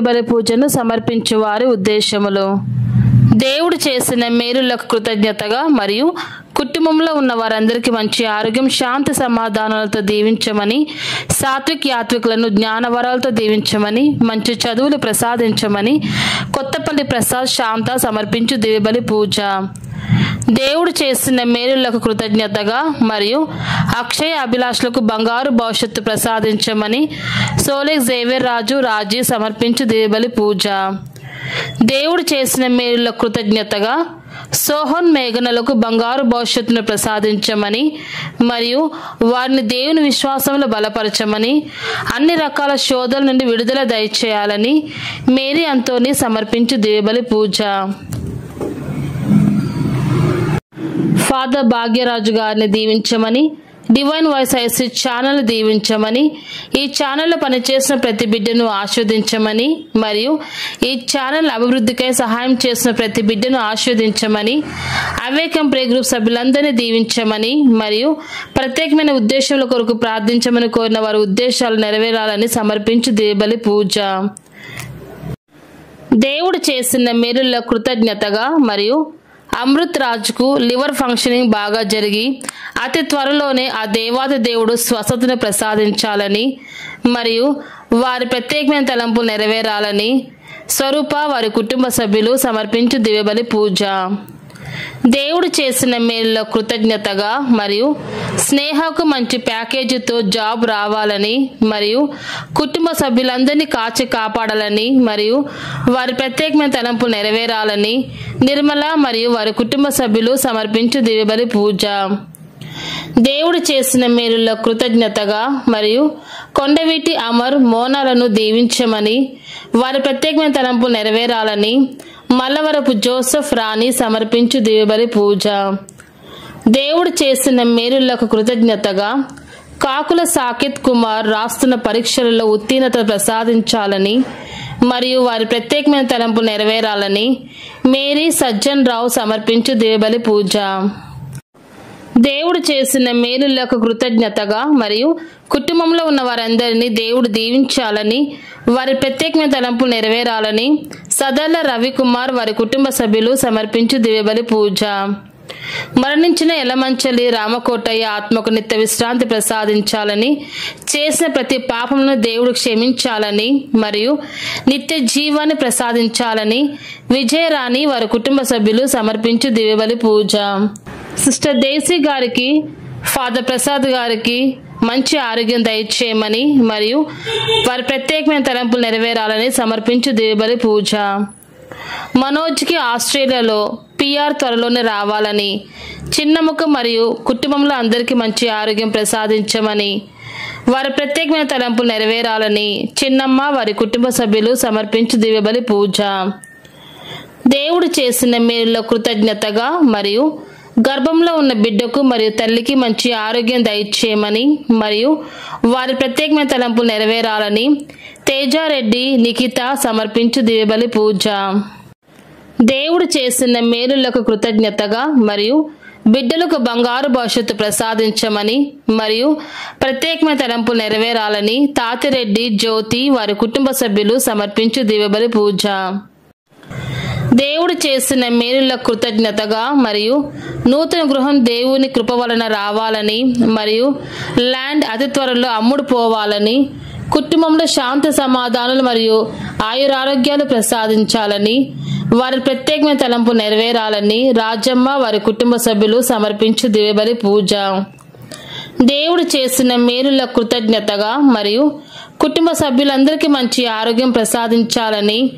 ఈనాడు దివ్యబలి పూజను సమర్పించువారి ఉద్దేశములు. దేవుడు చేసిన మేలులకు కృతజ్ఞతగా మరియు కుటుంబంలో ఉన్న వారందరికీ మంచి ఆరోగ్యం శాంతి సమాధానాలతో దీవించమని సాత్విక్ యాత్రికులను జ్ఞానవరాలతో దీవించమని మంచి చదువులు ప్రసాదించమని కొత్తపల్లి ప్రసాద్ శాంత సమర్పించు దేవబలి పూజ. దేవుడు చేసిన మేలులకు కృతజ్ఞతగా మరియు అక్షయ అభిలాషులకు బంగారు భవిష్యత్తు ప్రసాదించమని సోలెక్ జేవియర్ రాజు రాజీ సమర్పించు దివ్యబలి పూజ. దేవుడు చేసిన మేలుల కృతజ్ఞతగా సోహన్ మేఘనలకు బంగారు భవిష్యత్తును ప్రసాదించమని మరియు వారిని దేవుని విశ్వాసంలో బలపరచమని అన్ని రకాల శోధల నుండి విడుదల దయచేయాలని మేరీ అంతోని సమర్పించు దేవబలి పూజ. ఫాదర్ భాగ్యరాజు గారిని దీవించమని డివైన్ వాయిస్ ఐసి ఛానల్ దీవించమని ఈ ఛానల్లో పనిచేసిన ప్రతి బిడ్డను ఆస్వాదించమని మరియు ఈ ఛానల్ అభివృద్ధికై సహాయం చేసిన ప్రతి బిడ్డను ఆస్వాదించమని అవేకం ప్రే గ్రూప్ సభ్యులందరినీ దీవించమని మరియు ప్రత్యేకమైన ఉద్దేశాల కొరకు ప్రార్థించమని కోరిన వారి ఉద్దేశాలు నెరవేరాలని సమర్పించు దేబలి పూజ. దేవుడు చేసిన మేలుల కృతజ్ఞతగా మరియు అమృత్ రాజ్కు లివర్ ఫంక్షనింగ్ బాగా జరిగి అతి త్వరలోనే ఆ దేవాది దేవుడు స్వస్థతను ప్రసాదించాలని మరియు వారి ప్రత్యేకమైన తలంపులు నెరవేరాలని స్వరూప వారి కుటుంబ సభ్యులు సమర్పించు దివ్యబలి పూజ. దేవుడు చేసిన మేలులో కృతజ్ఞతగా మరియు స్నేహకు మంచి ప్యాకేజీతో జాబ్ రావాలని మరియు కుటుంబ సభ్యులందరినీ కాచి కాపాడాలని మరియు వారి ప్రత్యేకమైన తలంపు నెరవేరాలని నిర్మల మరియు వారి కుటుంబ సభ్యులు సమర్పించు దివ్యబలి పూజ. దేవుడు చేసిన మేలులో కృతజ్ఞతగా మరియు కొండవీటి అమర్ మోనాలను దీవించమని వారి ప్రత్యేకమైన తలంపు నెరవేరాలని మల్లవరపు జోసెఫ్ రాణి సమర్పించు దివబలి పూజ. దేవుడు చేసిన మేలులకు కృతజ్ఞతగా కాకుల సాకిత్ కుమార్ రాస్తున్న పరీక్షలలో ఉత్తీర్ణత ప్రసాదించాలని మరియు వారి ప్రత్యేకమైన తలంపు నెరవేరాలని మేరీ సజ్జన్ రావు సమర్పించు దేవబలి పూజ. దేవుడు చేసిన మేలులకు కృతజ్ఞతగా మరియు కుటుంబంలో ఉన్న వారందరినీ దేవుడు దీవించాలని వారి ప్రత్యేకమైన తలంపు నెరవేరాలని సదర్ల రవికుమార్ వారి కుటుంబ సభ్యులు సమర్పించు దివ్యబలి పూజ. మరణించిన ఎలమంచలి రామకోటయ్య ఆత్మకు నిత్య విశ్రాంతి ప్రసాదించాలని చేసిన ప్రతి పాపమును దేవుడు క్షమించాలని మరియు నిత్య జీవాన్ని ప్రసాదించాలని విజయరాణి వారి కుటుంబ సభ్యులు సమర్పించు దివ్యబలి పూజ. సిస్టర్ దేశీ గారికి ఫాదర్ ప్రసాద్ గారికి మంచి ఆరోగ్యం దయచేయమని మరియు వారి ప్రత్యేకమైన తలంపులు నెరవేరాలని సమర్పించు దివ్యబలి పూజ. మనోజ్కి ఆస్ట్రేలియాలో పిఆర్ త్వరలోనే రావాలని చిన్నముఖ మరియు కుటుంబంలో అందరికీ మంచి ఆరోగ్యం ప్రసాదించమని వారి ప్రత్యేకమైన తలంపులు నెరవేరాలని చిన్నమ్మ వారి కుటుంబ సభ్యులు సమర్పించు దివ్యబలి పూజ. దేవుడు చేసిన మేలులో కృతజ్ఞతగా మరియు గర్భంలో ఉన్న బిడ్డకు మరియు తల్లికి మంచి ఆరోగ్యం దయచేయమని మరియు వారి ప్రత్యేకమైన తలంపులు నెరవేరాలని తేజారెడ్డి నిఖిత సమర్పించు దివ్యబలి పూజ. దేవుడు చేసిన మేలులకు కృతజ్ఞతగా మరియు బిడ్డలకు బంగారు భవిష్యత్తు ప్రసాదించమని మరియు ప్రత్యేకమైన తలంపులు నెరవేరాలని తాతిరెడ్డి జ్యోతి వారి కుటుంబ సభ్యులు సమర్పించు దివ్యబలి పూజ. దేవుడు చేసిన మేలుల కృతజ్ఞతగా మరియు నూతన గృహం దేవుని కృప వలన రావాలని మరియు ల్యాండ్ అతి త్వరలో అమ్ముడు పోవాలని కుటుంబంలో శాంతి సమాధానాలు మరియు ఆయురారోగ్యాలు ప్రసాదించాలని వారి ప్రత్యేకమైన తలంపు నెరవేరాలని రాజమ్మ వారి కుటుంబ సభ్యులు సమర్పించు దివ్యబలి పూజ. దేవుడు చేసిన మేలుల కృతజ్ఞతగా మరియు కుటుంబ సభ్యులందరికీ మంచి ఆరోగ్యం ప్రసాదించాలని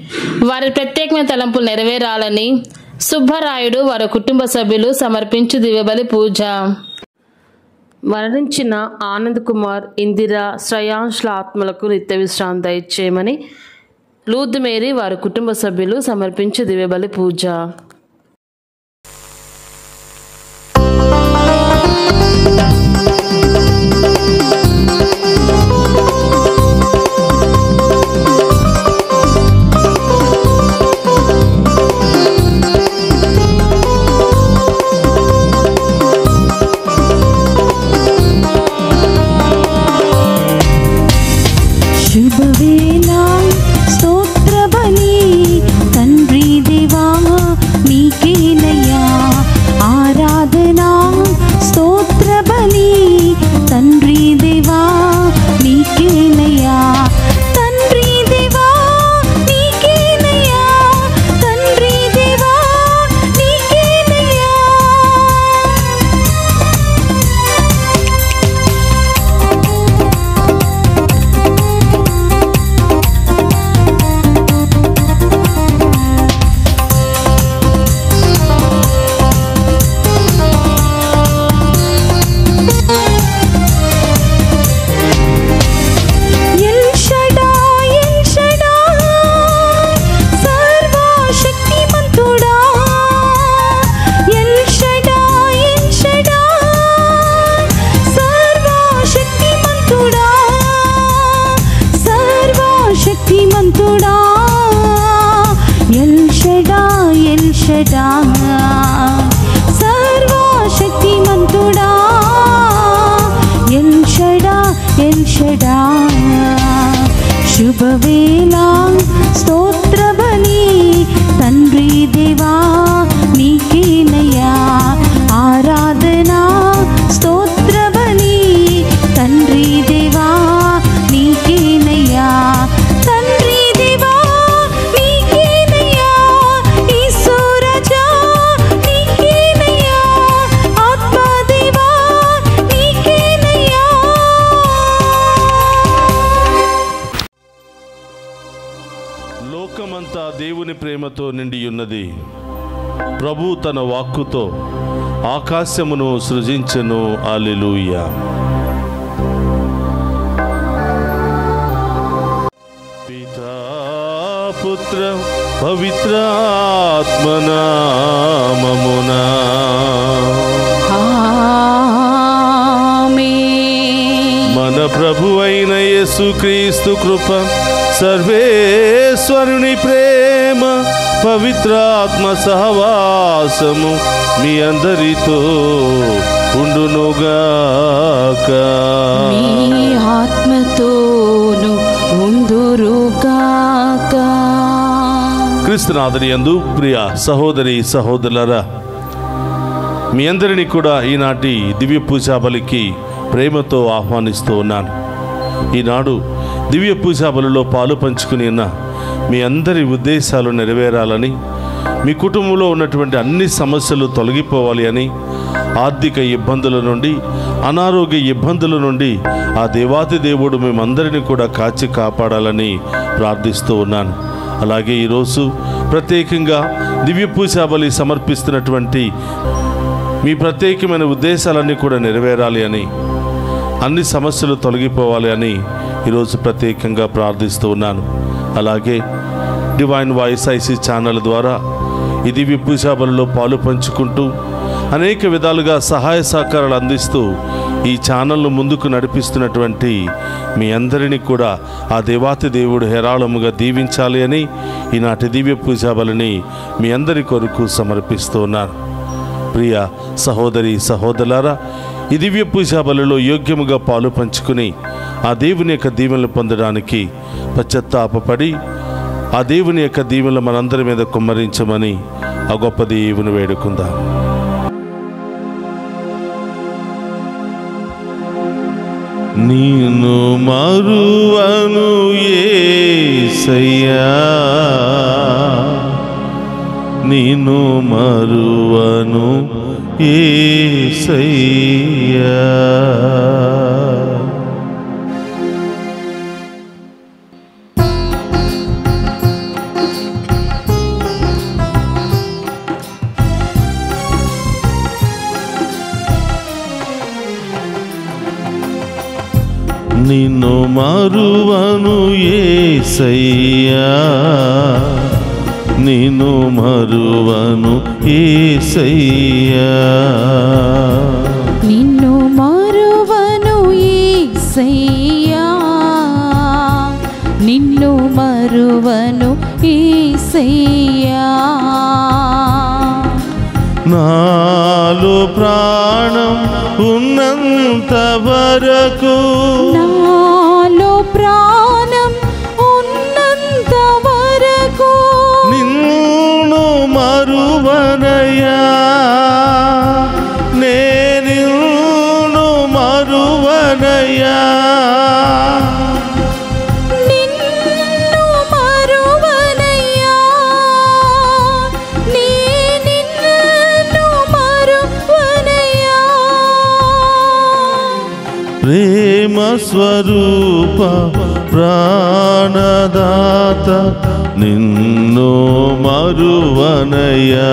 వారి ప్రత్యేకమైన తలంపులు నెరవేరాలని సుబ్బరాయుడు వారి కుటుంబ సభ్యులు సమర్పించు దివ్యబలి పూజ. మరణించిన ఆనంద్ కుమార్ ఇందిరా శ్రయాంశ్ల ఆత్మలకు నిత్య విశ్రాంతి దయచేయమని లూద్ మేరీ వారి కుటుంబ సభ్యులు సమర్పించు దివ్యబలి పూజ. లోకమంతా దేవుని ప్రేమతో నిండి ఉన్నది ప్రభు తన వాక్కుతో ఆకాశమును సృజించెను. అలెలుయ పితా పుత్ర పవిత్రాత్మనామమునా మన ప్రభు అయిన యేసుక్రీస్తు కృప సర్వేశ్వరుని ప్రేమ పవిత్రాత్మ సహవాసము మీ అందరితో ఉండునుగాక. మీ ఆత్మతోను ఉందురుగాక క్రీస్తునాథని యందు ప్రియ సహోదరి సహోదరులరా మీ అందరినీ కూడా ఈనాటి దివ్య పూజా బలికి ప్రేమతో ఆహ్వానిస్తూ ఉన్నాను. ఈనాడు దివ్య పూజా బలిలో పాలు పంచుకుని ఉన్న మీ అందరి ఉద్దేశాలు నెరవేరాలని మీ కుటుంబంలో ఉన్నటువంటి అన్ని సమస్యలు తొలగిపోవాలి అని ఆర్థిక ఇబ్బందుల నుండి అనారోగ్య ఇబ్బందుల నుండి ఆ దేవాతి దేవుడు మేమందరినీ కూడా కాచి కాపాడాలని ప్రార్థిస్తూ ఉన్నాను. అలాగే ఈరోజు ప్రత్యేకంగా దివ్య పూజా బలి సమర్పిస్తున్నటువంటి మీ ప్రత్యేకమైన ఉద్దేశాలన్నీ కూడా నెరవేరాలి అని అన్ని సమస్యలు తొలగిపోవాలి అని ఈరోజు ప్రత్యేకంగా ప్రార్థిస్తూ ఉన్నాను. అలాగే డివైన్ వాయిస్ ఐసీ ఛానల్ ద్వారా ఇది దివ్య పాలు పంచుకుంటూ అనేక విధాలుగా సహాయ సహకారాలు అందిస్తూ ఈ ఛానల్ను ముందుకు నడిపిస్తున్నటువంటి మీ అందరినీ కూడా ఆ దేవాతి దేవుడు హెరాళముగా దీవించాలి అని ఈనాటి దివ్య పూజాబలిని మీ అందరి కొరకు సమర్పిస్తూ ఉన్నారు ప్రియ సహోదరి సహోదరులారా ఈ దివ్య పూజాబలిలో యోగ్యముగా పాలు పంచుకుని ఆ దేవుని యొక్క దీవెనలు పొందడానికి పశ్చత్తాపడి ఆ దేవుని యొక్క దీవెనలు మనందరి మీద కుమ్మరించమని ఆ గొప్ప దేవుని వేడుకుందాం. నేను మరువను ఏసయ్యా. నిన్ను మరువను ఏసయ్యా. నిన్ను మరువను ఏసయ్యా. నిన్ను మరువను ఏసయ్యా. నిన్ను మరువను ఏసయ్యా. నిన్ను మరువను ఏసయ్యా. నాలో ప్రాణం ఉన్నంత వరకు. నాలో ప్రాణం ఉన్నంత వరకు. నిన్ను మరువనయా నేను మరువనయా స్వరూప ప్రాణదాత నిన్ను మరువనయా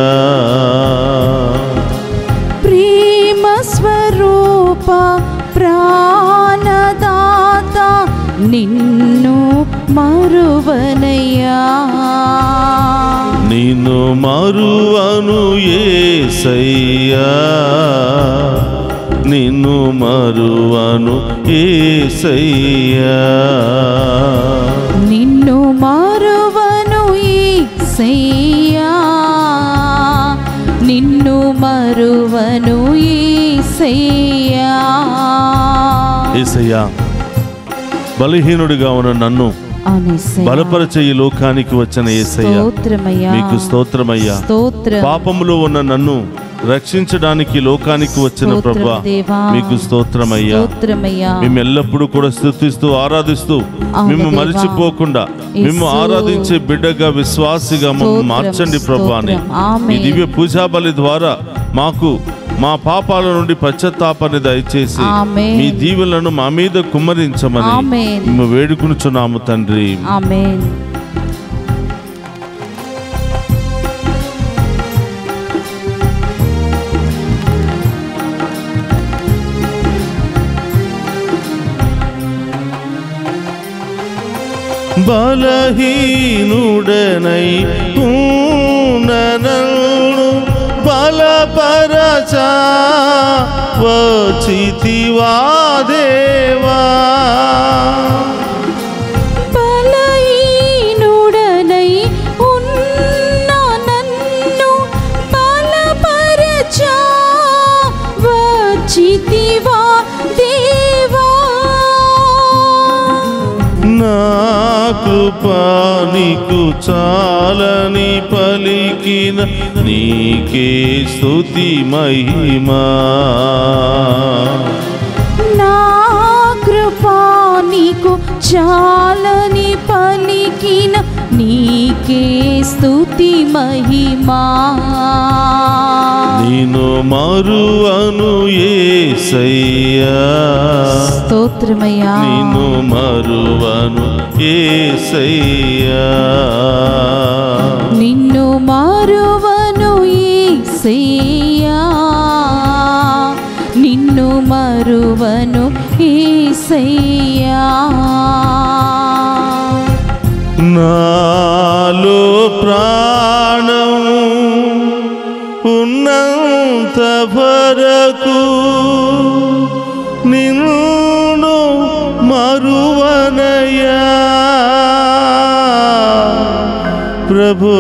ప్రేమ స్వరూప ప్రాణదాత నిన్ను మరువనయ్యా నిన్ను మరువను నిన్ను మరువను ఏసయ్యా. నిన్ను మరువను ఏసయ్యా. నిన్ను మరువను ఏసయ్యా. ఏసయ్యా బలహీనుడిగా ఉన్న నన్ను బలపరచే ఈ లోకానికి వచ్చిన ఏసయ్య మీకు స్తోత్రమయ్యా స్తోత్రం పాపములో ఉన్న నన్ను రక్షించడానికి లోకానికి వచ్చిన ప్రభా. మీకు స్తోత్రమయ్యా మేము ఎల్లప్పుడూ కూడా స్థుతిస్తూ ఆరాధిస్తూ మేము. మరిచిపోకుండా మేము. ఆరాధించే బిడ్డగా విశ్వాసిగా మమ్మల్ని మార్చండి ప్రభా అని. ఈ దివ్య పూజాబలి ద్వారా మాకు మా పాపాల నుండి పశ్చాత్తాపాన్ని దయచేసి. మీ దీవులను మా మీద కుమ్మరించమని. మేము వేడుకునుచున్నాము తండ్రి ఆమేన్ బలహీనుడనై ఉన్ననను బలపరచా వచ్చితివా దేవా బలహీనుడనై నీకు చాలని పలికిన నీకే స్థుతి మహిమా. నా కృపా నీకు చాలని పలికిన నీకే స్థుతి మహిమా. మరువను ఏసయ్యా. స్తోత్రమయ్యా. నిన్ను మరువను ఏసయ్యా. నిన్ను మారువను ఏసయ్యా. నిన్ను మరువను ఏసయ్యా. నాలో ప్రాణం ఉన్నంత వరకు నిన్ను మరువనయా ప్రభు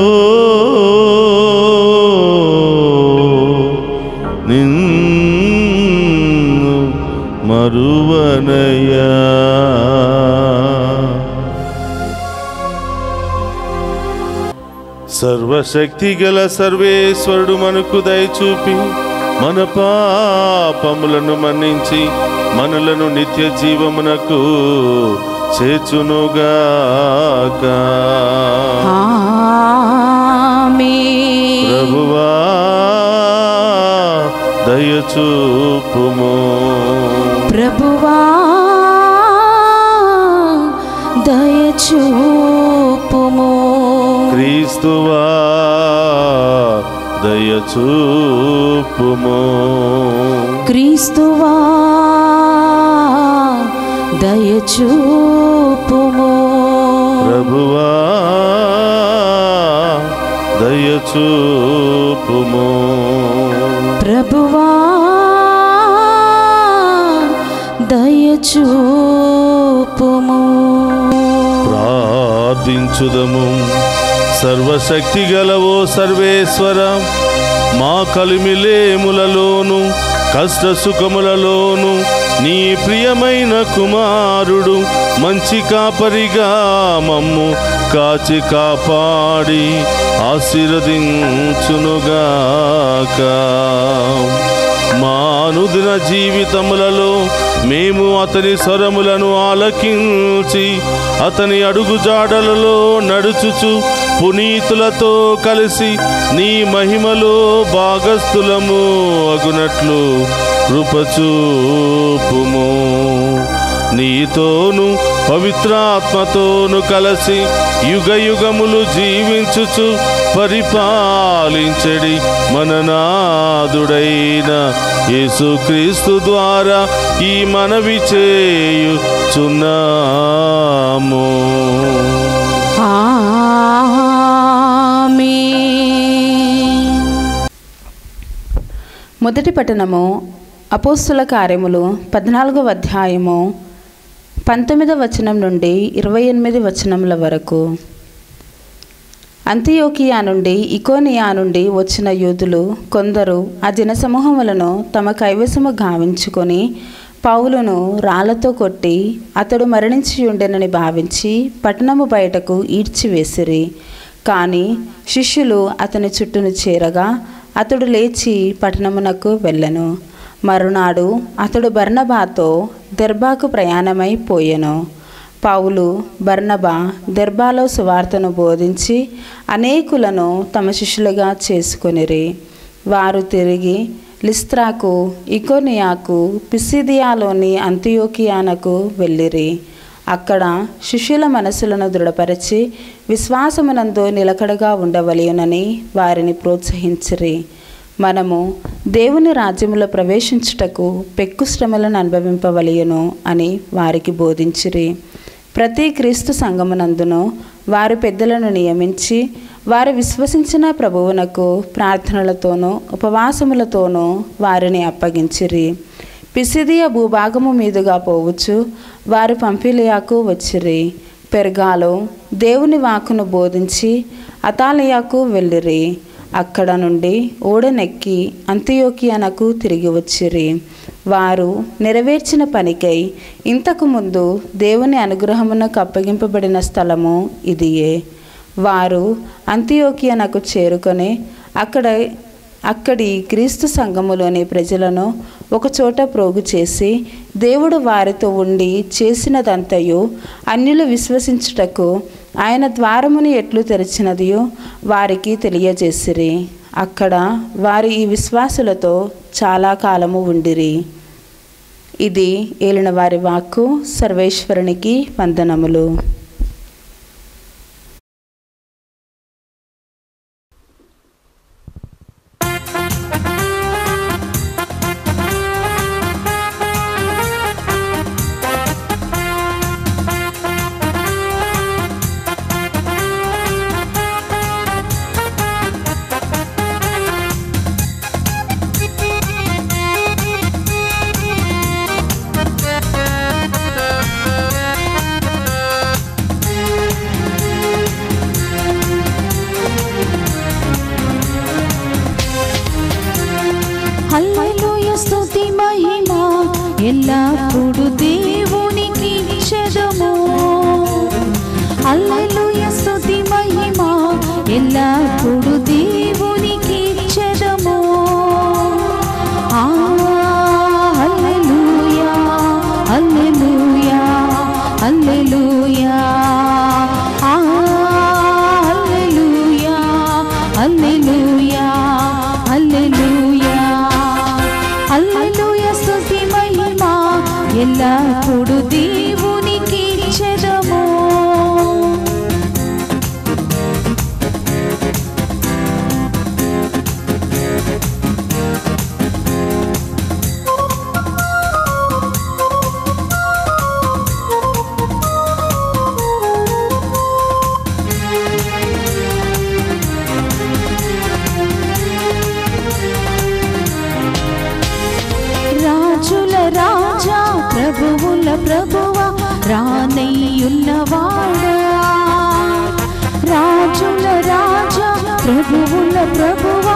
సర్వశక్తి గల సర్వేశ్వరుడు మనకు దయచూపి మన పాపములను మన్నించి మనలను నిత్య జీవమునకు చేర్చునుగాక. దయచూపుము ప్రభువా దయచూపుము ప్రభువా దయచూపుము ప్రార్థించుదము. సర్వశక్తి గలవో సర్వేశ్వర మా కలిమిలేములలోను కష్ట సుఖములలోను నీ ప్రియమైన కుమారుడు మంచి కాపరిగా మమ్ము కాచి కాపాడి ఆశీర్వదించునుగాక. మానుదిన జీవితములలో మేము అతని స్వరములను ఆలకించి అతని అడుగుజాడలలో నడుచుచు పునీతులతో కలిసి నీ మహిమలో భాగస్థులము అగునట్లు కృపచూపుము నీతోను పవిత్రాత్మతోను కలిసి యుగ యుగములు జీవించుచు పరిపాలించడి మన నాదుడైన యేసుక్రీస్తు ద్వారా ఈ మనవి చేయుచున్నాము. మొదటి పట్టణము అపోస్తుల కార్యములు పద్నాలుగవ అధ్యాయము పంతొమ్మిదవ వచనం నుండి ఇరవై ఎనిమిది వచనముల వరకు. అంత్యోకియా నుండి ఇకోనియా నుండి వచ్చిన యూదులు కొందరు ఆ జనసమూహములను తమ కైవసము గావించుకొని పౌలును రాళ్ళతో కొట్టి అతడు మరణించి ఉండెనని భావించి పట్టణము బయటకు ఈడ్చివేసిరి. కానీ శిష్యులు అతని చుట్టూను చేరగా అతడు లేచి పట్టణమునకు వెళ్ళను. మరునాడు అతడు బర్నబాతో దెర్బాకు ప్రయాణమైపోయెను పౌలు బర్నబా దెర్బాలో సువార్తను బోధించి అనేకులను తమ శిష్యులుగా చేసుకొనిరి. వారు తిరిగి లిస్త్రాకు ఇకోనియాకు పిసిదియాలోని అంత్యోకియానకు వెళ్ళిరి. అక్కడ శిష్యుల మనసులను దృఢపరిచి విశ్వాసమునందు నిలకడగా ఉండవలయునని వారిని ప్రోత్సహించిరి. మనము దేవుని రాజ్యములో ప్రవేశించుటకు పెక్కు శ్రమలను అనుభవింపవలయను అని వారికి బోధించిరి. ప్రతి క్రీస్తు సంగమునందును వారు పెద్దలను నియమించి వారు విశ్వసించిన ప్రభువునకు ప్రార్థనలతోనూ ఉపవాసములతోనూ వారిని అప్పగించిరి. పిసిదియ భూభాగము మీదుగా పోవచ్చు వారు పంపిలియాకు వచ్చిరి. పెర్గాలో దేవుని వాకును బోధించి అతాలియాకు వెళ్ళిరి. అక్కడ నుండి ఓడనెక్కి అంత్యోకియానకు తిరిగి వచ్చిరి. వారు నెరవేర్చిన పనికై ఇంతకు ముందు దేవుని అనుగ్రహమునకు అప్పగింపబడిన స్థలము ఇదియే. వారు అంత్యోకియానకు చేరుకొని అక్కడ అక్కడి క్రీస్తు సంఘములోని ప్రజలను ఒకచోట ప్రోగు చేసి దేవుడు వారితో ఉండి చేసినదంతయు అన్యులు విశ్వసించుటకు ఆయన ద్వారమును ఎట్లు తెరిచినదియో వారికి తెలియజేసిరి. అక్కడ వారు ఈ విశ్వాసులతో చాలా కాలము ఉండిరి. ఇది ఏలిన వారి వాక్కు సర్వేశ్వరునికి వందనములు. ప్రభువుల ప్రభువా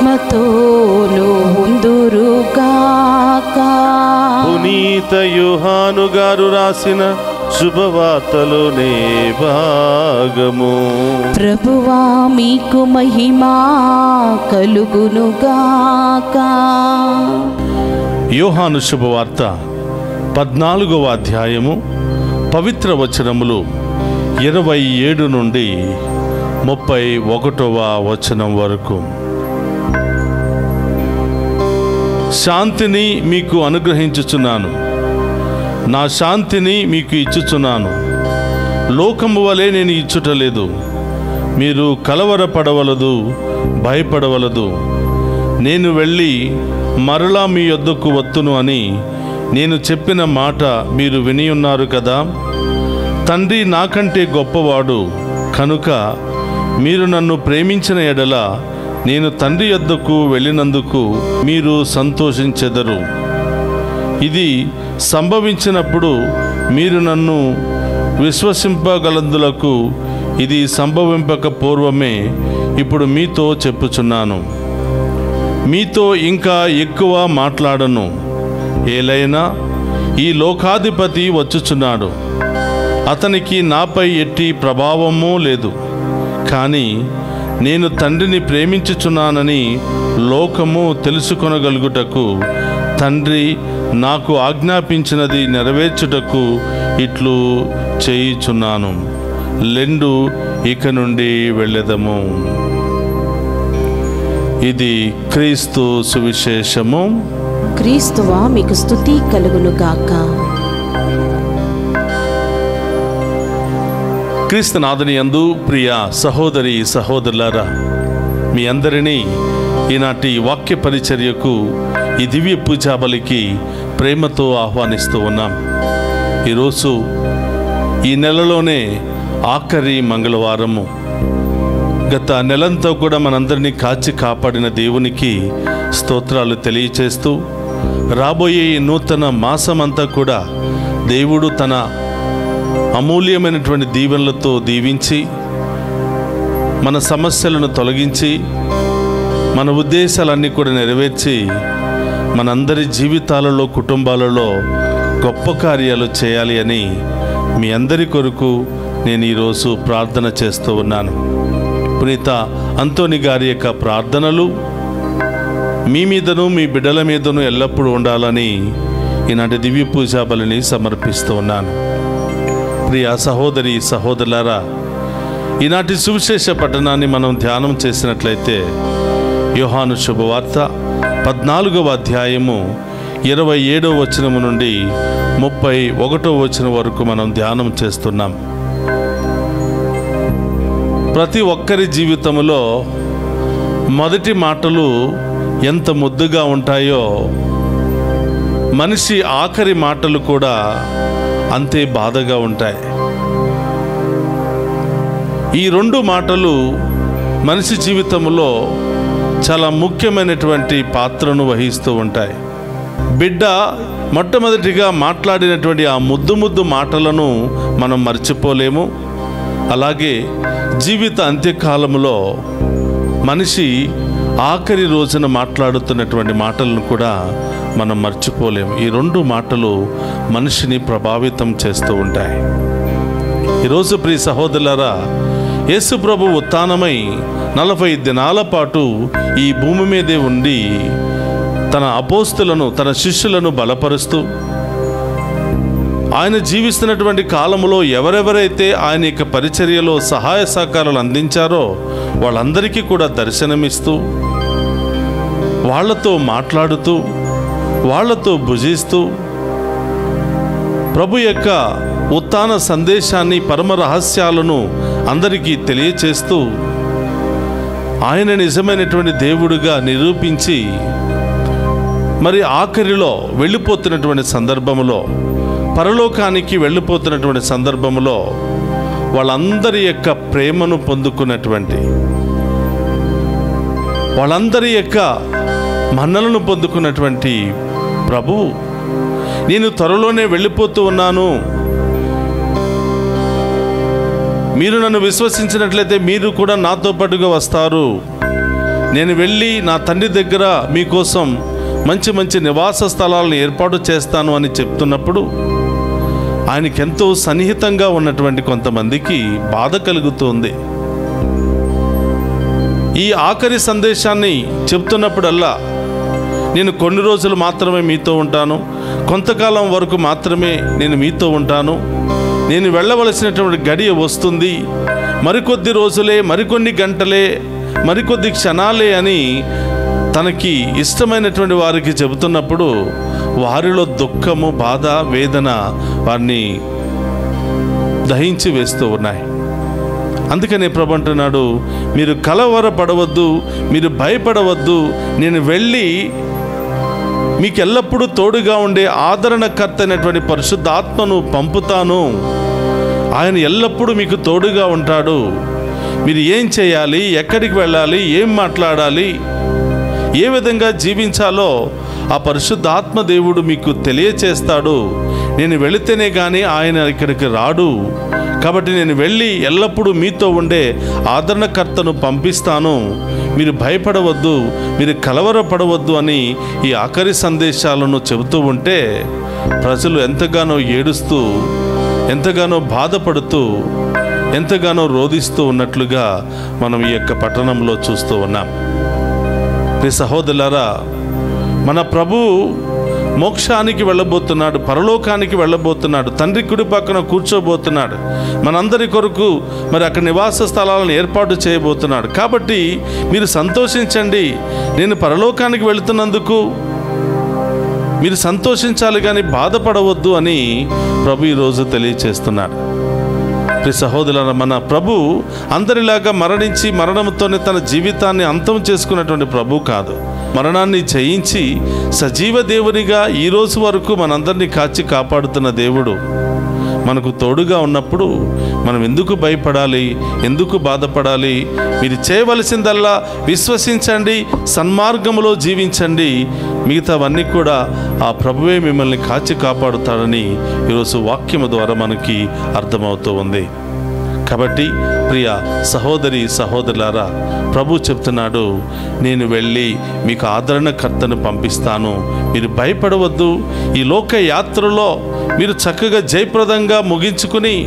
ఆత్మతోను పునీత యోహాను గారు రాసిన శుభవార్తలోనే భాగము. ప్రభువా మీకు మహిమా కలుగునుగాక. యోహాను శుభవార్త పద్నాలుగవ అధ్యాయము పవిత్ర వచనములు ఇరవై ఏడు నుండి ముప్పై ఒకటవ వచనం వరకు. శాంతిని మీకు అనుగ్రహించుచున్నాను. నా శాంతిని మీకు ఇచ్చుచున్నాను. లోకము వలె నేను ఇచ్చుటలేదు. మీరు కలవరపడవలదు భయపడవలదు. నేను వెళ్ళి మరలా మీ యొద్దకు వత్తును అని నేను చెప్పిన మాట మీరు విని ఉన్నారు కదా? తండ్రి నాకంటే గొప్పవాడు కనుక మీరు నన్ను ప్రేమించిన ఎడల నేను తండ్రి యొద్దకు వెళ్ళినందుకు మీరు సంతోషించెదరు. ఇది సంభవించినప్పుడు మీరు నన్ను విశ్వసింపగలందులకు ఇది సంభవింపక పూర్వమే ఇప్పుడు మీతో చెప్పుచున్నాను. మీతో ఇంకా ఎక్కువ మాట్లాడను. ఏలైనా ఈ లోకాధిపతి వచ్చుచున్నాడు. అతనికి నాపై ఎట్టి ప్రభావమూ లేదు. కానీ నేను తండ్రిని ప్రేమించుచున్నానని లోకము తెలుసుకొనగలుగుటకు తండ్రి నాకు ఆజ్ఞాపించినది నెరవేర్చుటకు ఇట్లు చేయుచున్నాను. లెండు ఇక నుండి వెళ్ళెదము. ఇది క్రీస్తు సువిశేషము. క్రీస్తువా మీకు స్తుతి కలుగునుగాక క్రీస్తునాథుని యందు ప్రియ సహోదరి సహోదరులారా మీ అందరినీ ఈనాటి వాక్య పరిచర్యకు ఈ దివ్య పూజాబలికి ప్రేమతో ఆహ్వానిస్తూ ఉన్నాం. ఈరోజు ఈ నెలలోనే ఆఖరి మంగళవారము. గత నెలంతా కూడా మనందరినీ కాచి కాపాడిన దేవునికి స్తోత్రాలు తెలియచేస్తూ రాబోయే ఈ నూతన మాసమంతా కూడా దేవుడు తన అమూల్యమైనటువంటి దీవెనలతో దీవించి మన సమస్యలను తొలగించి మన ఉద్దేశాలన్నీ కూడా నెరవేర్చి మనందరి జీవితాలలో కుటుంబాలలో గొప్ప కార్యాలు చేయాలి అని మీ అందరి కొరకు నేను ఈరోజు ప్రార్థన చేస్తూ ఉన్నాను. పునీత అంతోని గారి యొక్క ప్రార్థనలు మీ మీదను మీ బిడ్డల మీదను ఎల్లప్పుడూ ఉండాలని ఈనాటి దివ్య పూజా బలిని సమర్పిస్తూ ఉన్నాను. ప్రియ సహోదరి సహోదరులారా ఈనాటి సువిశేష పట్టణాన్ని మనం ధ్యానం చేసినట్లయితే యోహాను శుభవార్త పద్నాలుగవ అధ్యాయము ఇరవై ఏడవ వచనము నుండి ముప్పై ఒకటో వచనం వరకు మనం ధ్యానం చేస్తున్నాం. ప్రతి ఒక్కరి జీవితంలో మొదటి మాటలు ఎంత ముద్దుగా ఉంటాయో మనిషి ఆఖరి మాటలు కూడా అంతే బాధగా ఉంటాయి. ఈ రెండు మాటలు మనిషి జీవితంలో చాలా ముఖ్యమైనటువంటి పాత్రను వహిస్తూ ఉంటాయి. బిడ్డ మొట్టమొదటిగా మాట్లాడినటువంటి ఆ ముద్దు ముద్దు మాటలను మనం మర్చిపోలేము. అలాగే జీవిత అంత్యకాలంలో మనిషి ఆఖరి రోజున మాట్లాడుతున్నటువంటి మాటలను కూడా మనం మర్చిపోలేము. ఈ రెండు మాటలు మనిషిని ప్రభావితం చేస్తూ ఉంటాయి. ఈరోజు ప్రియ సహోదరులారా యేసు ప్రభు ఉత్థానమై నలభై దినాల పాటు ఈ భూమి మీదే ఉండి తన అపోస్తులను తన శిష్యులను బలపరుస్తూ ఆయన జీవిస్తున్నటువంటి కాలంలో ఎవరెవరైతే ఆయన యొక్క పరిచర్యలో సహాయ సహకారాలు అందించారో వాళ్ళందరికీ కూడా దర్శనమిస్తూ వాళ్ళతో మాట్లాడుతూ వాళ్ళతో భుజిస్తూ ప్రభు యొక్క ఉత్తాన సందేశాన్ని పరమ రహస్యాలను అందరికీ తెలియచేస్తూ ఆయన నిజమైనటువంటి దేవుడిగా నిరూపించి మరి ఆఖరిలో వెళ్ళిపోతున్నటువంటి సందర్భంలో పరలోకానికి వెళ్ళిపోతున్నటువంటి సందర్భంలో వాళ్ళందరి యొక్క ప్రేమను పొందుకున్నటువంటి వాళ్ళందరి యొక్క మన్నలను పొందుకున్నటువంటి ప్రభువు నేను త్వరలోనే వెళ్ళిపోతూ ఉన్నాను. మీరు నన్ను విశ్వసించినట్లయితే మీరు కూడా నాతో పాటుగా వస్తారు. నేను వెళ్ళి నా తండ్రి దగ్గర మీకోసం మంచి మంచి నివాస స్థలాలను ఏర్పాటు చేస్తాను అని చెప్తున్నప్పుడు ఆయనకెంతో సన్నిహితంగా ఉన్నటువంటి కొంతమందికి బాధ కలుగుతుంది. ఈ ఆఖరి సందేశాన్ని చెప్తున్నప్పుడల్లా నేను కొన్ని రోజులు మాత్రమే మీతో ఉంటాను. కొంతకాలం వరకు మాత్రమే నేను మీతో ఉంటాను. నేను వెళ్ళవలసినటువంటి గడియ వస్తుంది. మరికొద్ది రోజులే మరికొన్ని గంటలే మరికొద్ది క్షణాలే అని తనకి ఇష్టమైనటువంటి వారికి చెబుతున్నప్పుడు వారిలో దుఃఖము బాధ వేదన వారిని దహించి వేస్తూ ఉన్నాయి. అందుకనే ప్రభు అంటున్నాడు మీరు కలవరపడవద్దు మీరు భయపడవద్దు. నేను వెళ్ళి మీకు ఎల్లప్పుడూ తోడుగా ఉండే ఆదరణకర్త అయినటువంటి పరిశుద్ధాత్మను పంపుతాను. ఆయన ఎల్లప్పుడూ మీకు తోడుగా ఉంటాడు. మీరు ఏం చేయాలి? ఎక్కడికి వెళ్ళాలి? ఏం మాట్లాడాలి? ఏ విధంగా జీవించాలో ఆ పరిశుద్ధాత్మ దేవుడు మీకు తెలియచేస్తాడు. నేను వెళితేనే కానీ ఆయన ఇక్కడికి రాడు. కాబట్టి నేను వెళ్ళి ఎల్లప్పుడూ మీతో ఉండే ఆదరణకర్తను పంపిస్తాను. మీరు భయపడవద్దు మీరు కలవరపడవద్దు అని ఈ ఆఖరి సందేశాలను చెబుతూ ఉంటే ప్రజలు ఎంతగానో ఏడుస్తూ ఎంతగానో బాధపడుతూ ఎంతగానో రోధిస్తూ ఉన్నట్లుగా మనం ఈ యొక్క పట్టణంలో చూస్తూ ఉన్నాం. ప్రియ సహోదరులారా మన ప్రభు మోక్షానికి వెళ్ళబోతున్నాడు పరలోకానికి వెళ్ళబోతున్నాడు తండ్రి కుడి పక్కన కూర్చోబోతున్నాడు మనందరి కొరకు మరి అక్కడ నివాస స్థలాలను ఏర్పాటు చేయబోతున్నాడు. కాబట్టి మీరు సంతోషించండి నేను పరలోకానికి వెళుతున్నందుకు మీరు సంతోషించాలి కానీ బాధపడవద్దు అని ప్రభు ఈరోజు తెలియచేస్తున్నాడు. ప్రి సహోదరుల మన ప్రభు అందరిలాగా మరణించి మరణంతోనే తన జీవితాన్ని అంతం చేసుకున్నటువంటి ప్రభు కాదు. మరణాన్ని జయించి సజీవ దేవునిగా ఈ రోజు వరకు మనందరినీ కాచి కాపాడుతున్న దేవుడు. మనకు తోడుగా ఉన్నప్పుడు మనం ఎందుకు భయపడాలి? ఎందుకు బాధపడాలి? మీరు చేయవలసిందల్లా విశ్వసించండి సన్మార్గములో జీవించండి. మిగతావన్నీ కూడా ఆ ప్రభువే మిమ్మల్ని కాచి కాపాడుతాడని ఈరోజు వాక్యము ద్వారా మనకి అర్థమవుతూ ఉంది. కాబట్టి ప్రియ సహోదరి సహోదరులారా ప్రభు చెప్తున్నాడు నేను వెళ్ళి మీకు ఆదరణకర్తను పంపిస్తాను. మీరు భయపడవద్దు. ఈ లోక యాత్రలో మీరు చక్కగా జయప్రదంగా ముగించుకుని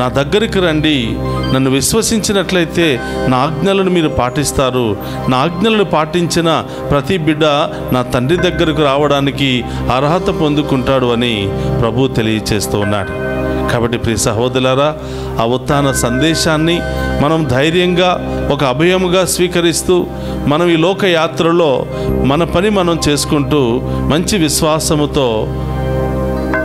నా దగ్గరికి రండి. నన్ను విశ్వసించినట్లయితే నా ఆజ్ఞలను మీరు పాటిస్తారు. నా ఆజ్ఞలను పాటించిన ప్రతి బిడ్డ నా తండ్రి దగ్గరకు రావడానికి అర్హత పొందుకుంటాడు అని ప్రభు తెలియచేస్తూ ఉన్నాడు. కాబట్టి ప్రియ సహోదరులారా ఆ ఉత్థాన సందేశాన్ని మనం ధైర్యంగా ఒక అభయముగా స్వీకరిస్తూ మనం ఈ లోక యాత్రలో మన పని మనం చేసుకుంటూ మంచి విశ్వాసముతో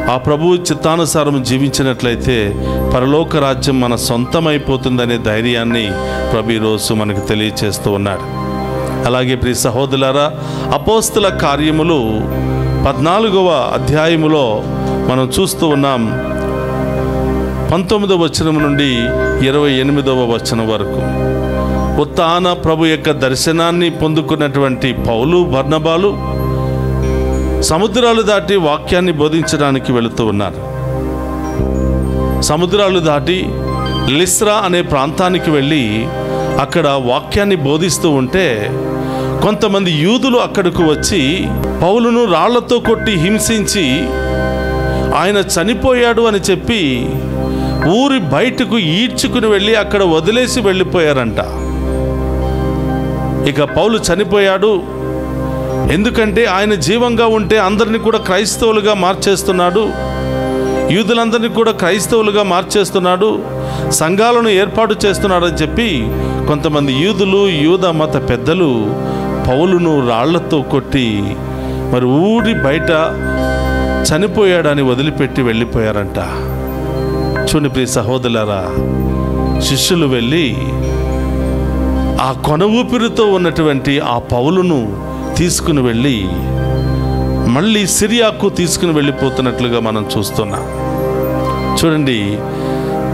ఆ ప్రభువు చిత్తానుసారం జీవించినట్లయితే పరలోక రాజ్యం మన సొంతమైపోతుందనే ధైర్యాన్ని ప్రభు ఈరోజు మనకు తెలియచేస్తూ ఉన్నాడు. అలాగే ప్రియ సహోదరులారా అపోస్తుల కార్యములు పద్నాలుగవ అధ్యాయములో మనం చూస్తూ ఉన్నాం. పంతొమ్మిదవ వచనం నుండి ఇరవై ఎనిమిదవ వచనం వరకు. ఉత్తాన ప్రభు యొక్క దర్శనాన్ని పొందుకున్నటువంటి పౌలు బర్ణబాలు సముద్రాలు దాటి వాక్యాన్ని బోధించడానికి వెళుతూ ఉన్నారు. సముద్రాలు దాటి లిస్రా అనే ప్రాంతానికి వెళ్ళి అక్కడ వాక్యాన్ని బోధిస్తూ ఉంటే కొంతమంది యూదులు అక్కడకు వచ్చి పౌలును రాళ్ళతో కొట్టి హింసించి ఆయన చనిపోయాడు అని చెప్పి ఊరి బయటకు ఈడ్చుకుని వెళ్ళి అక్కడ వదిలేసి వెళ్ళిపోయారంట. ఇక పౌలు చనిపోయాడు ఎందుకంటే ఆయన జీవంగా ఉంటే అందరినీ కూడా క్రైస్తవులుగా మార్చేస్తున్నాడు. యూదులందరినీ కూడా క్రైస్తవులుగా మార్చేస్తున్నాడు. సంఘాలను ఏర్పాటు చేస్తున్నాడని చెప్పి కొంతమంది యూదులు యూద మత పెద్దలు పౌలును రాళ్ళతో కొట్టి మరి ఊరి బయట చనిపోయాడని వదిలిపెట్టి వెళ్ళిపోయారంట. చూని ప్రియ సహోదరులారా శిష్యులు వెళ్ళి ఆ కొన ఊపిరితో ఉన్నటువంటి ఆ పౌలును తీసుకుని వెళ్ళి మళ్ళీ సిరియాకు తీసుకుని వెళ్ళిపోతున్నట్లుగా మనం చూస్తున్నాం. చూడండి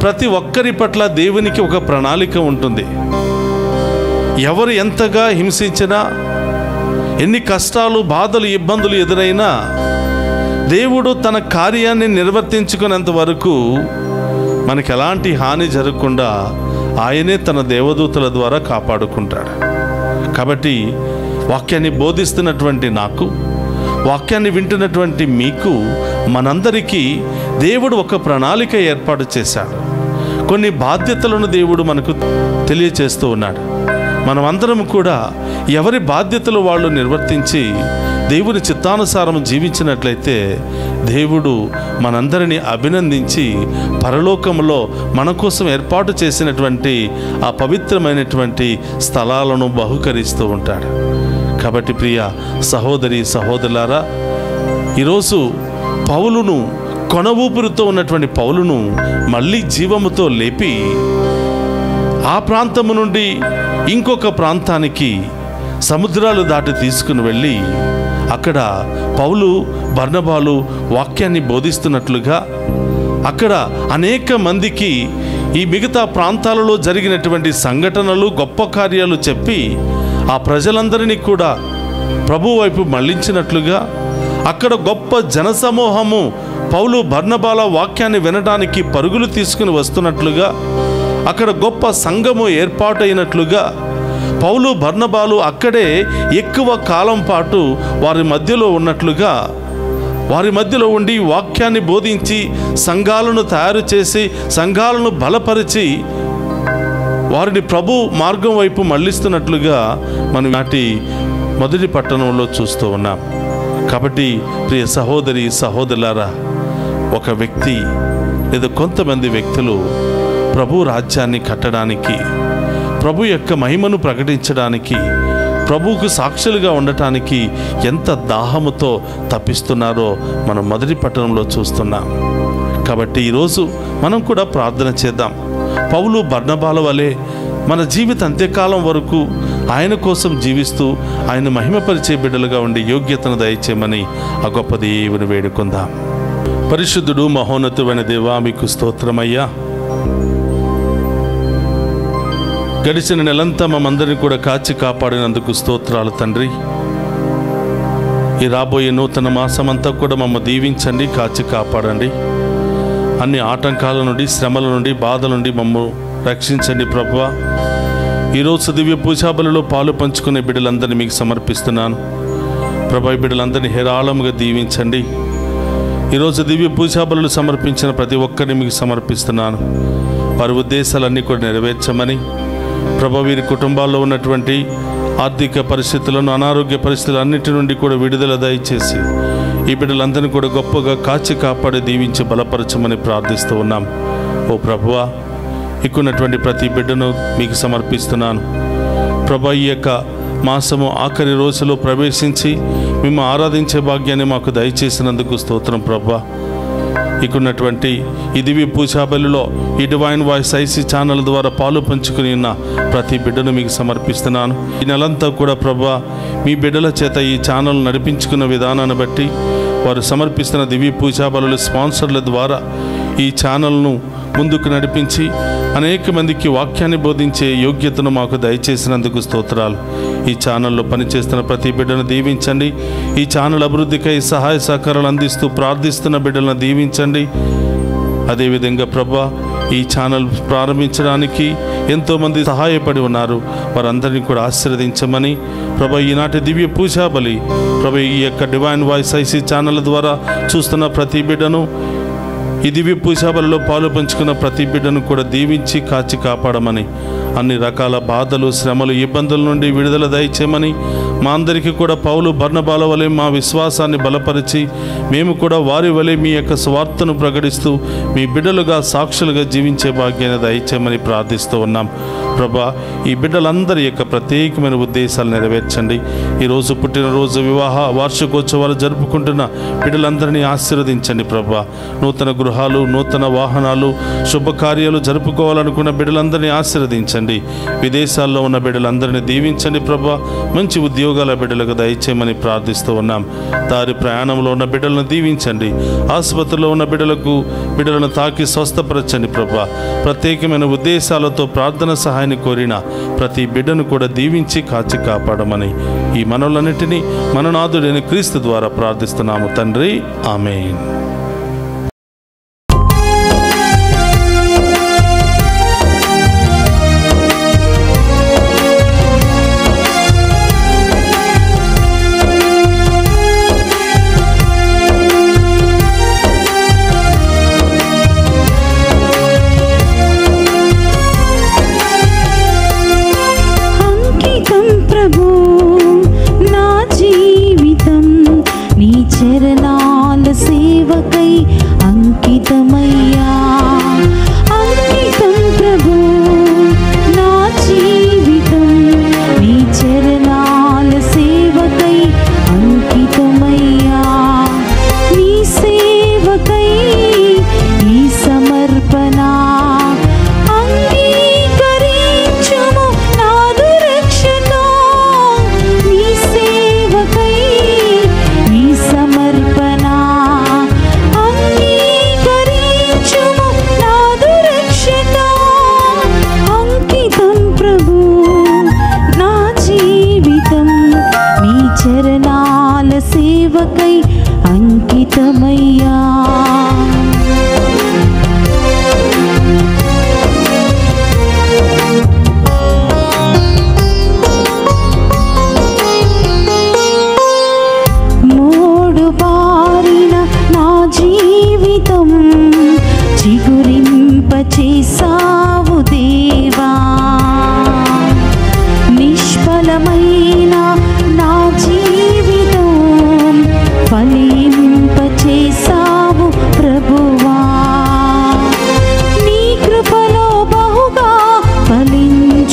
ప్రతి ఒక్కరి పట్ల దేవునికి ఒక ప్రణాళిక ఉంటుంది. ఎవరు ఎంతగా హింసించినా ఎన్ని కష్టాలు బాధలు ఇబ్బందులు ఎదురైనా దేవుడు తన కార్యాన్ని నిర్వర్తించుకునేంత వరకు మనకి ఎలాంటి హాని జరగకుండా ఆయనే తన దేవదూతల ద్వారా కాపాడుకుంటాడు. కాబట్టి వాక్యాన్ని బోధిస్తున్నటువంటి నాకు వాక్యాన్ని వింటున్నటువంటి మీకు మనందరికీ దేవుడు ఒక ప్రణాళిక ఏర్పాటు చేశాడు. కొన్ని బాధ్యతలను దేవుడు మనకు తెలియచేస్తూ ఉన్నాడు. మనమందరం కూడా ఎవరి బాధ్యతలు వాళ్ళు నిర్వర్తించి దేవుని చిత్తానుసారం జీవించినట్లయితే దేవుడు మనందరినీ అభినందించి పరలోకంలో మన కోసం ఏర్పాటు చేసినటువంటి ఆ పవిత్రమైనటువంటి స్థలాలను బహుకరిస్తూ ఉంటాడు. కాబట్టి ప్రియ సహోదరి సహోదరులారా ఈరోజు పౌలును కొన ఊపిరితో ఉన్నటువంటి పౌలును మళ్ళీ జీవముతో లేపి ఆ ప్రాంతము నుండి ఇంకొక ప్రాంతానికి సముద్రాలు దాటి తీసుకుని వెళ్ళి అక్కడ పౌలు బర్ణబాలు వాక్యాన్ని బోధిస్తున్నట్లుగా అక్కడ అనేక మందికి ఈ మిగతా ప్రాంతాలలో జరిగినటువంటి సంఘటనలు గొప్ప కార్యాలు చెప్పి ఆ ప్రజలందరినీ కూడా ప్రభు వైపు మళ్ళించినట్లుగా అక్కడ గొప్ప జనసమూహము పౌలు భర్ణబాల వాక్యాన్ని వినడానికి పరుగులు తీసుకుని వస్తున్నట్లుగా అక్కడ గొప్ప సంఘము ఏర్పాటైనట్లుగా పౌలు భర్ణబాలు అక్కడే ఎక్కువ కాలం పాటు వారి మధ్యలో ఉన్నట్లుగా వారి మధ్యలో ఉండి వాక్యాన్ని బోధించి సంఘాలను తయారు చేసి సంఘాలను బలపరిచి వారిని ప్రభు మార్గం వైపు మళ్ళిస్తున్నట్లుగా మనం నాటి మొదటి పట్టణంలో చూస్తూ ఉన్నాం. కాబట్టి ప్రియ సహోదరి సహోదరులారా ఒక వ్యక్తి లేదా కొంతమంది వ్యక్తులు ప్రభు రాజ్యాన్ని కట్టడానికి ప్రభు యొక్క మహిమను ప్రకటించడానికి ప్రభువుకు సాక్షులుగా ఉండటానికి ఎంత దాహముతో తప్పిస్తున్నారో మనం మొదటి పట్టణంలో చూస్తున్నాం. కాబట్టి ఈరోజు మనం కూడా ప్రార్థన చేద్దాం. పౌలు బర్ణబాల వలె మన జీవిత అంత్యకాలం వరకు ఆయన కోసం జీవిస్తూ ఆయన మహిమపరిచే బిడ్డలుగా ఉండే యోగ్యతను దయచేయమని ఆ గొప్ప దేవుని వేడుకుందాం. పరిశుద్ధుడు మహోన్నతమైన దేవా మీకు స్తోత్రమయ్యా. గడిచిన నెలంతా మమ్మందరిని కూడా కాచి కాపాడినందుకు స్తోత్రాలు తండ్రి. ఈ రాబోయే నూతన మాసమంతా కూడా మమ్మ దీవించండి కాచి కాపాడండి. అన్ని ఆటంకాల నుండి శ్రమల నుండి బాధల నుండి మమ్మ రక్షించండి ప్రభు ఈరోజు దివ్య పూజాబలిలో పాలు పంచుకునే బిడ్డలందరినీ మీకు సమర్పిస్తున్నాను. ప్రభా బిడ్డలందరినీ హేరాళముగా దీవించండి. ఈరోజు దివ్య పూజాబలు సమర్పించిన ప్రతి ఒక్కరిని మీకు సమర్పిస్తున్నాను. వారి ఉద్దేశాలన్నీ కూడా నెరవేర్చమని ప్రభ వీరి కుటుంబాల్లో ఉన్నటువంటి ఆర్థిక పరిస్థితులను అనారోగ్య పరిస్థితులు అన్నిటి నుండి కూడా విడుదల దయచేసి ఈ బిడ్డలందరినీ కూడా గొప్పగా కాచి కాపాడి దీవించి బలపరచమని ప్రార్థిస్తూ ఉన్నాం. ఓ ప్రభువా ఇక్కున్నటువంటి ప్రతి బిడ్డను మీకు సమర్పిస్తున్నాను. ప్రభా ఈ యొక్క మాసము ఆఖరి రోజులో ప్రవేశించి మేము ఆరాధించే భాగ్యాన్ని మాకు దయచేసినందుకు స్తోత్రం ప్రభా. ఇకున్నటువంటి ఇదివి పూజాబలిలో ఈ డివైన్ వాయిస్ ఐసీ ఛానల్ ద్వారా పాలు పంచుకుని ఉన్న ప్రతి బిడ్డను మీకు సమర్పిస్తున్నాను. ఈ నెలంతా కూడా ప్రభా మీ బిడ్డల చేత ఈ ఛానల్ నడిపించుకున్న విధానాన్ని బట్టి వారు సమర్పిస్తున్న దివ్య పూజాబలు స్పాన్సర్ల ద్వారా ఈ ఛానల్ను ముందుకు నడిపించి అనేక మందికి వాక్యాన్ని బోధించే యోగ్యతను మాకు దయచేసినందుకు స్తోత్రాలు. ఈ ఛానల్లో పనిచేస్తున్న ప్రతి బిడ్డను దీవించండి. ఈ ఛానల్ అభివృద్ధికై సహాయ సహకారాలు అందిస్తూ ప్రార్థిస్తున్న బిడ్డలను దీవించండి. అదేవిధంగా ప్రభా ఈ ఛానల్ ప్రారంభించడానికి ఎంతోమంది సహాయపడి ఉన్నారు. వారందరినీ కూడా ఆశీర్వదించమని ప్రభా ఈనాటి దివ్య పూజాబలి ప్రభా ఈ యొక్క డివైన్ వాయిస్ ఐసీ ఛానల్ ద్వారా చూస్తున్న ప్రతి బిడ్డను ఈ దివ్య పూజాబలలో పాలు పంచుకున్న ప్రతి బిడ్డను కూడా దీవించి కాచి కాపాడమని అన్ని రకాల బాధలు శ్రమలు ఇబ్బందుల నుండి విడుదల దయచేయమని మా అందరికీ కూడా పౌలు బర్ణబాల వలె మా విశ్వాసాన్ని బలపరిచి మేము కూడా వారి వలె మీ యొక్క స్వార్థను ప్రకటిస్తూ మీ బిడ్డలుగా సాక్షులుగా జీవించే భాగ్యాన్ని దయచేయమని ప్రార్థిస్తూ ఉన్నాం. ప్రభా ఈ బిడ్డలందరి యొక్క ప్రత్యేకమైన ఉద్దేశాలు నెరవేర్చండి. ఈరోజు పుట్టినరోజు వివాహ వార్షికోత్సవాలు జరుపుకుంటున్న బిడ్డలందరినీ ఆశీర్వదించండి ప్రభా. నూతన గృహాలు నూతన వాహనాలు శుభకార్యాలు జరుపుకోవాలనుకున్న బిడ్డలందరినీ ఆశీర్వదించండి. విదేశాల్లో ఉన్న బిడ్డలందరినీ దీవించండి ప్రభా. మంచి ఉద్యోగాల బిడ్డలకు దయచేయమని ప్రార్థిస్తూ ఉన్నాం. దారి ప్రయాణంలో ఉన్న బిడ్డలను దీవించండి. ఆసుపత్రిలో ఉన్న బిడ్డలకు బిడ్డలను తాకి స్వస్థపరచండి ప్రభా. ప్రత్యేకమైన ఉద్దేశాలతో ప్రార్థన సహాయాన్ని కోరిన ప్రతి బిడ్డను కూడా దీవించి కాచి కాపాడమని ఈ మనలన్నిటినీ మననాథుడైన క్రీస్తు ద్వారా ప్రార్థిస్తున్నాము తండ్రి. ఆమెన్.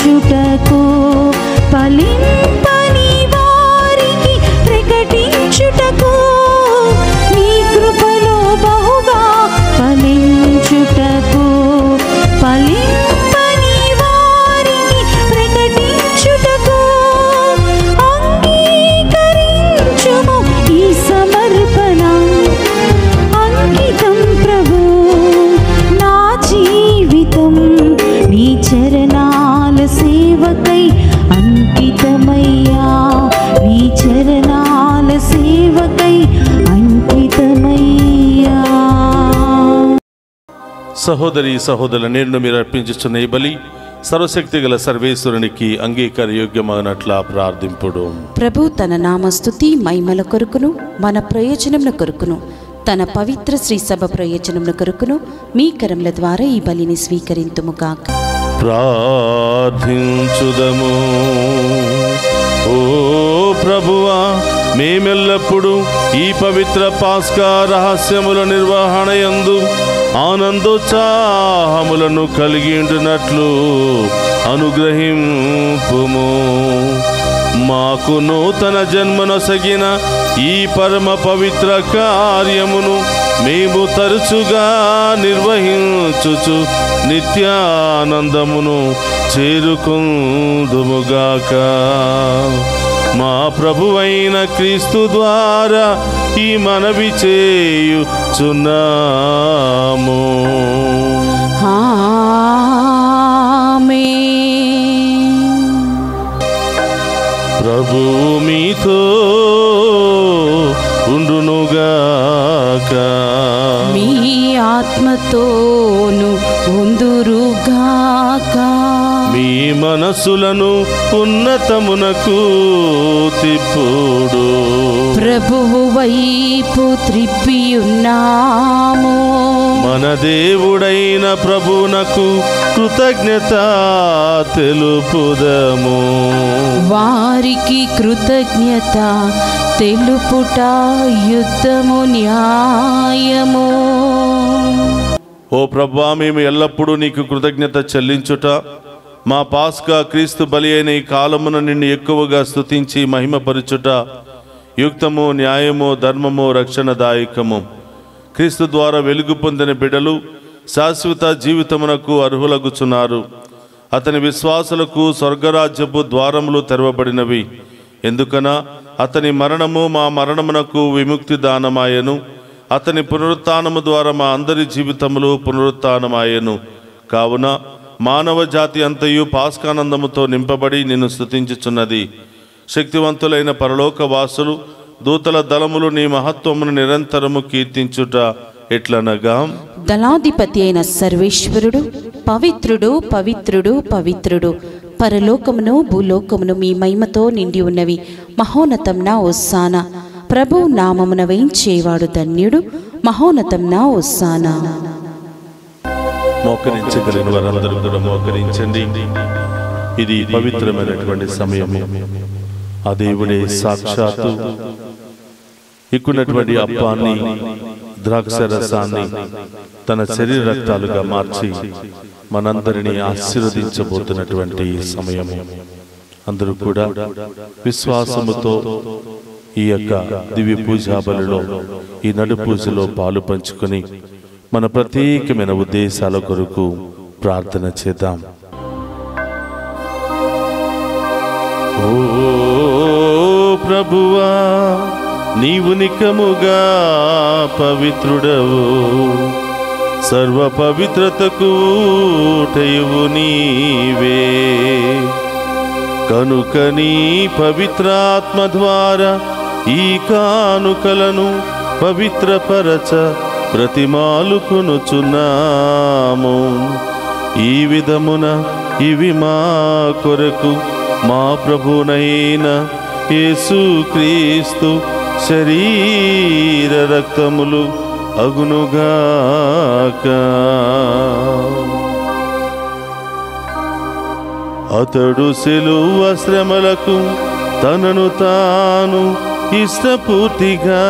ఫలించుటకు ఫలింపని సహోదరి సహోదరుల నేను మీరు అర్పించుతున్న ఈ బలి సర్వశక్తి గల సర్వేశ్వరునికి అంగీకార యోగ్యమైనట్ల ప్రార్థింపుడు. ప్రభు తన నామస్తుతి మహిమల కొరకును మన ప్రయోజనముల కొరకును తన పవిత్ర శ్రీ సభ ప్రయోజనముల కొరకును మీ కరముల ద్వారా ఈ బలిని స్వీకరింతుము కాక ప్రార్థించుదము. ఓ ప్రభువా మేమెల్లప్పుడు ఈ పవిత్ర పాస్కా రహస్యముల నిర్వహణ యందు ఆనందోత్సాహములను కలిగి ఉండినట్లు అనుగ్రహింపుము. మాకు నూతన జన్మనొసగిన ఈ పరమ పవిత్ర కార్యమును మేము తరచుగా నిర్వహించుచు నిత్యానందమును చేరుకుందుముగాక మా ప్రభువైన క్రీస్తు ద్వారా ఈ మనవి చేయుచున్నాము. ప్రభు మీతో ఆత్మతోను ఉందురుగాక మీ మనసులను ఉన్నతమునకు తిప్పుడు. ప్రభువు వైపు త్రిప్పియున్నాము. మన దేవుడైన ప్రభునకు కృతజ్ఞత తెలుపుదము. వారికి కృతజ్ఞత తెలుపుట యుద్ధము న్యాయము. ఓ ప్రభా మేము ఎల్లప్పుడూ నీకు కృతజ్ఞత చెల్లించుట మా పాస్కా క్రీస్తు బలి అయిన ఈ కాలమున నిన్ను ఎక్కువగా స్తుతించి మహిమపరచుట యుక్తము న్యాయము ధర్మము రక్షణదాయకము. క్రీస్తు ద్వారా వెలుగు పొందిన బిడలు శాశ్వత జీవితమునకు అర్హులగుచున్నారు. అతని విశ్వాసులకు స్వర్గరాజ్యపు ద్వారములు తెరవబడినవి. ఎందుకన అతని మరణము మా మరణమునకు విముక్తి దానమాయను. అతని పునరుత్నము ద్వారా మా అందరి జీవితములు పునరుత్నమాయను కావున మానవ జాతి అంతయు పాస్కానందముతో నింపబడి నిన్ను స్థుతించుచున్నది శక్తివంతులైన పరలోక వాసులు దూతల దళములు నీ మహత్వమును నిరంతరము కీర్తించుట ఎట్లనగా? దళాధిపతి అయిన సర్వేశ్వరుడు పవిత్రుడు పవిత్రుడు పవిత్రుడు పరలోకమును భూలోకమును మీ మహిమతో నిండి ఉన్నవి. మహోన్నతంన ఒస్సాన ప్రభు నామమున వేయించేవాడు ధన్యుడు నా ఒస్సానా మోకరించగలిగిన వారందరూ కూడా మోకరించండి. ఇది పవిత్రమైనటువంటి సమయం. ఆ దేవుడే సాక్షాత్తు ఇక్కున్నటువంటి అప్పాన్ని ద్రాక్ష రసాన్ని తన శరీర రక్తాలుగా మార్చి మనందరినీ ఆశీర్వదించబోతున్నటువంటి సమయము. అందరూ కూడా విశ్వాసముతో ఈ యొక్క దివ్య పూజాబలిలో ఈ నడు పూజలో పాలు పంచుకొని మన ప్రత్యేకమైన ఉద్దేశాల కొరకు ప్రార్థన చేద్దాం. ఓ ప్రభువా నీవు నికముగా పవిత్రుడవు. సర్వ పవిత్రతకు ఊటయువు నీవే. కనుక నీ పవిత్రాత్మ ద్వారా ఈ కానుకలను పవిత్రపరచ ప్రతిమాలుకునుచున్నాము. ఈ విధమున ఇవి మా కొరకు మా ప్రభునైన యేసుక్రీస్తు శరీర రక్తములు అగునుగాక. అతడు సెలువ శ్రమలకు తనను తాను ఇష్టపూర్తిగా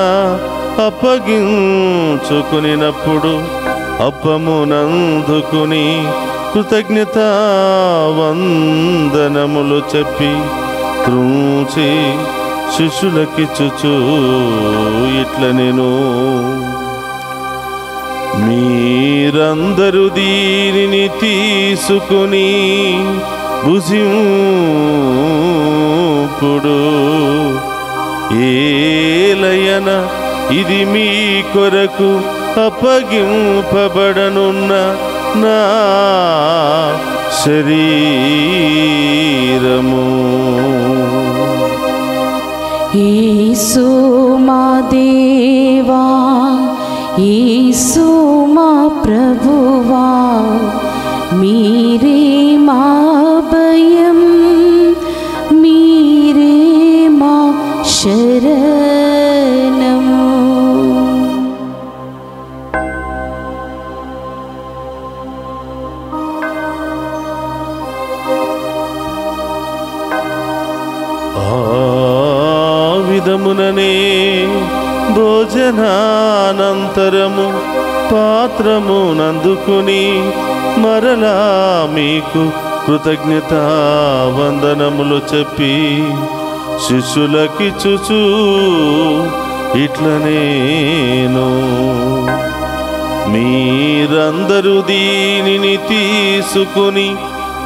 అప్పగించుకునినప్పుడు అప్పమునందుకుని కృతజ్ఞత వందనములు చెప్పి త్రూచి శిష్యులకిచ్చుచు ఇట్ల నేను. మీరందరూ దీనిని తీసుకుని భుజింపుడు ఏలయన ఇది మీ కొరకు అప్పగింపబడనున్న నా శరీరము. యేసు భోజనానంతరము పాత్రము నందుకుని మరలా మీకు కృతజ్ఞత వందనములు చెప్పి శిష్యులకిచ్చుచు ఇట్ల ఇట్లనేను మీరందరూ దీనిని తీసుకుని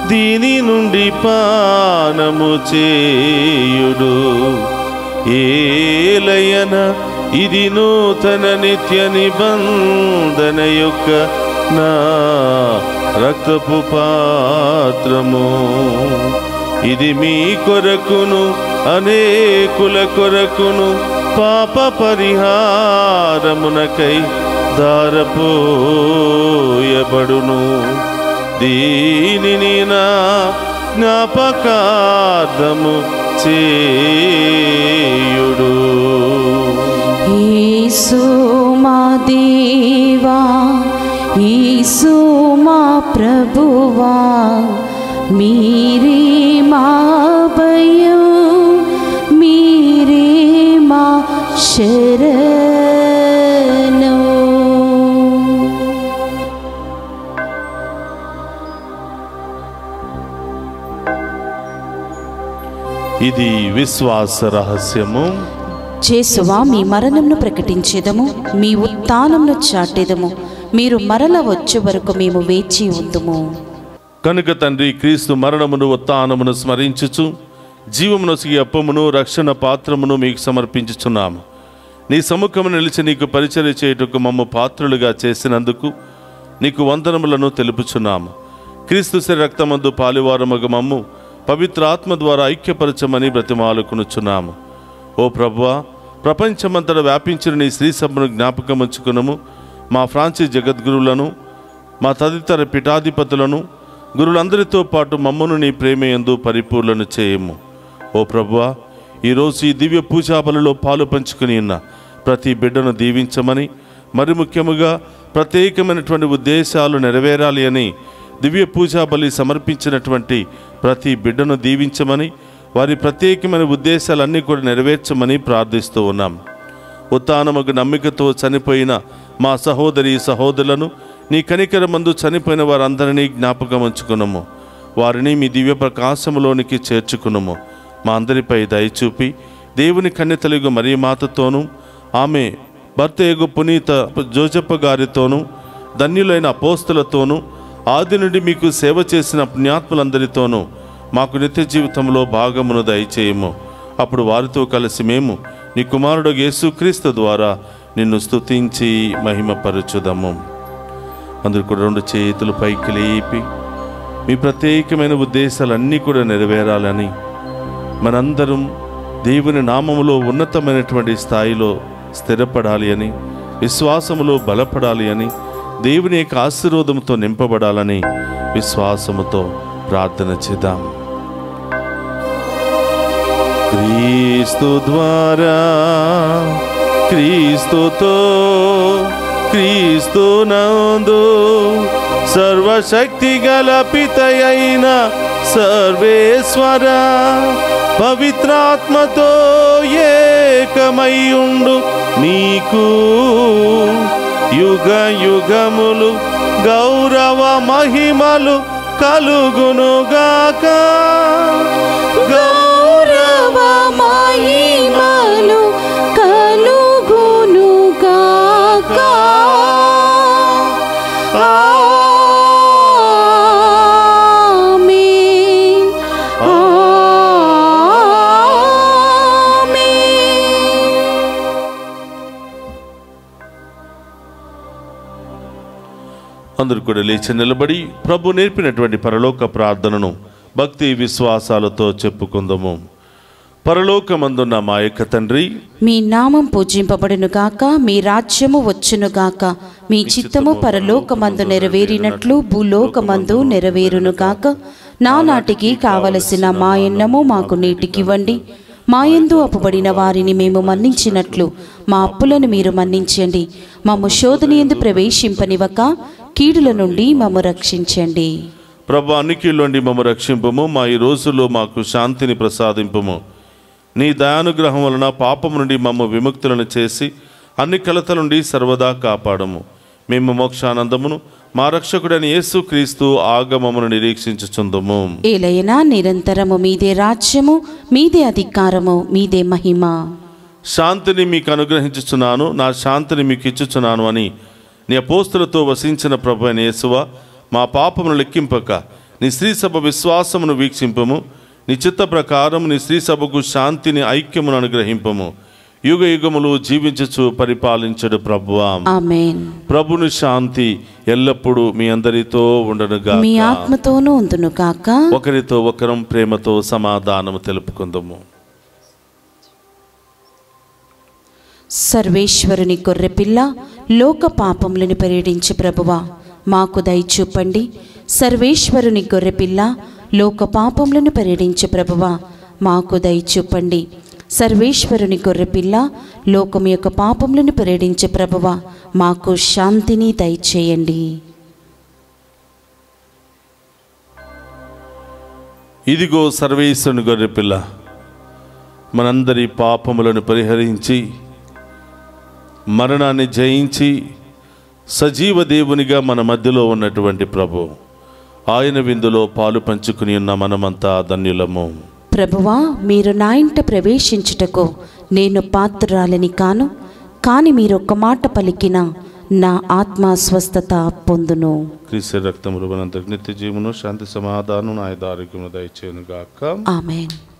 దీని నుండి పానము చేయుడు. ఏలయన ఇది నూతన నిత్య నిబంధన యొక్క నా రక్తపు పాత్రము. ఇది మీ కొరకును అనేకుల కొరకును పాప పరిహారమునకై దారపోయబడును దీనిని నా జ్ఞాపకార్థము చేయుడు. యేసు మా దేవా యేసు మా ప్రభువా మీరే మా భయం మీరే మా శరణం ఇది విశ్వాస రహస్యము చేసువా మీ మరణంను ప్రకటించేదము మీ ఉత్థానంను చాటేదము మీరు మరల వచ్చే వరకు మేము వేచి ఉందుము. కనుక తండ్రి క్రీస్తు మరణమును ఉత్థానమును స్మరించుచు జీవమునొసిగి అప్పమును రక్షణ పాత్రమును మీకు సమర్పించుచున్నాము. నీ సముఖము నిలిచి నీకు పరిచయం చేయుటకు మమ్మ పాత్రులుగా చేసినందుకు నీకు వందనములను తెలుపుచున్నాము. క్రీస్తు శరీ రక్తమందు పాలివారమగు మమ్ము పవిత్ర ఆత్మ ద్వారా ఐక్యపరచమని బ్రతిమాలుకునుచున్నాము. ఓ ప్రభువా ప్రపంచమంతటా వ్యాపించిన నీ శ్రీ సభను జ్ఞాపకం ఉంచుకునము. మా ఫ్రాన్సిస్ జగద్గురులను మా తదితర పీఠాధిపతులను గురులందరితో పాటు మమ్మను నీ ప్రేమయందు పరిపూర్ణను చేయము. ఓ ప్రభువా ఈరోజు ఈ దివ్య పూజాబలలో పాలు పంచుకుని ఉన్న ప్రతి బిడ్డను దీవించమని మరి ముఖ్యముగా ప్రత్యేకమైనటువంటి ఉద్దేశాలు నెరవేరాలి అని దివ్య పూజాబలి సమర్పించినటువంటి ప్రతి బిడ్డను దీవించమని వారి ప్రత్యేకమైన ఉద్దేశాలన్నీ కూడా నెరవేర్చమని ప్రార్థిస్తూ ఉన్నాం. ఉత్తానముకు నమ్మికతో చనిపోయిన మా సహోదరి సహోదరులను నీ కనికర మందు చనిపోయిన వారందరినీ జ్ఞాపకం ఉంచుకున్నాము వారిని మీ దివ్య ప్రకాశములోనికి చేర్చుకున్నాము మా అందరిపై దయచూపి దేవుని కన్యతలుగు మరీ మాతతోనూ ఆమె భర్త ఎగు పునీత జోజప్ప గారితోనూ ధన్యులైన అపోస్తులతోనూ ఆది నుండి మీకు సేవ చేసిన పుణ్యాత్ములందరితోనూ మాకు నిత్య జీవితంలో భాగమును దయచేయము. అప్పుడు వారితో కలిసి మేము నీ కుమారుడు యేసుక్రీస్తు ద్వారా నిన్ను స్తుతించి మహిమపరచుదము. అందరు కూడా రెండు చేతులు పైకి లేపి మీ ప్రత్యేకమైన ఉద్దేశాలన్నీ కూడా నెరవేరాలని మనందరం దేవుని నామములో ఉన్నతమైనటువంటి స్థాయిలో స్థిరపడాలి అని విశ్వాసములో బలపడాలి అని దేవుని యొక్క ఆశీర్వాదంతో నింపబడాలని విశ్వాసముతో ప్రార్థన చేద్దాం. క్రీస్తు ద్వారా క్రీస్తుతో క్రీస్తు నందు సర్వశక్తి గల పితయైన సర్వేశ్వర పవిత్రాత్మతో ఏకమయ్యుండు నీకు. యుగ యుగములు గౌరవ మహిమలు కలుగునుగాక. అందరూ కూడా లేచి నిలబడి ప్రభు నేర్పినటువంటి పరలోక ప్రార్థనను భక్తి విశ్వాసాలతో చెప్పుకుందాము. పరలోకమందున్న మా యొక్క తండ్రి మీ నామం పూజింపబడును గాక మీ రాజ్యము వచ్చును గాక మీ చిత్తము పరలోకమందు నెరవేరినట్లు భూలోకమందు నెరవేరును గాక. నానాటికి కావలసిన మా ఎన్నము మాకు నీటికివ్వండి మాయందు అప్పుబడిన వారిని మేము మన్నించినట్లు మా అప్పులను మీరు మన్నించండి. మమ్ము శోధన ఎందు ప్రవేశింపనివ్వక కీడుల నుండి మమ్ము రక్షించండి. ప్రభు అన్నికీళ్ళండి మమ్మ రక్షింపము. మా ఈ రోజుల్లో మాకు శాంతిని ప్రసాదింపము. నీ దయానుగ్రహం వలన పాపము నుండి మమ్మ విముక్తులను చేసి అన్ని కలతల నుండి సర్వదా కాపాడము. మేము మోక్షానందమును మా రక్షకుడైన యేసుక్రీస్తు ఆగమమును నిరీక్షించుచుందము. ఏలయనా నిరంతరము మీదే రాజ్యము మీదే అధికారము మీదే మహిమ. శాంతిని మీకు అనుగ్రహించుచున్నాను నా శాంతిని మీకు ఇచ్చుచున్నాను అని నీ అపోస్తులతో వసించిన ప్రభు అయిన యేసువ మా పాపమును లెక్కింపక. నీ శ్రీ సభ విశ్వాసమును వీక్షింపము. నీ చిత్త ప్రకారం నీ శ్రీ సభకు శాంతిని ఐక్యమును అనుగ్రహింపము. యుగ యుగములు జీవించుచు పరిపాలించడు ప్రభువా ప్రభుని శాంతి ఎల్లప్పుడూ మీ అందరితో ఉండనుగా మీ ఆత్మతోనూ ఉందును కాక ఒకరితో ఒకరం ప్రేమతో సమాధానము తెలుపుకుందాము. సర్వేశ్వరుని గొర్రెపిల్ల లోక పాపములను పర్యటించి ప్రభువా. మాకు దయచూపండి సర్వేశ్వరుని గొర్రెపిల్ల లోక పాపములను పర్యటించి ప్రభువా. మాకు దయచూపండి సర్వేశ్వరుని గొర్రెపిల్ల లోకం యొక్క పాపములను పర్యటించే ప్రభువా. మాకు శాంతిని దయచేయండి. ఇదిగో సర్వేశ్వరుని గొర్రెపిల్ల మనందరి పాపములను పరిహరించి మరణాన్ని జయించి సజీవ దేవునిగా మన మధ్యలో ఉన్నటువంటి ప్రభు ఆయన విందులో పాలు పంచుకుని ఉన్న మనమంతా ధన్యులము. ప్రభువా మీరు నా ఇంట ప్రవేశించుటకు నేను పాత్రురాలని కాను కాని మీరు ఒక్క మాట పలికిన నా ఆత్మ స్వస్థత పొందును. క్రీస్తు రక్తములు నిత్య జీవను శాంతి సమాధానం ఆయన ఆరోగ్యము దయచేయను గాక ఆమెన్.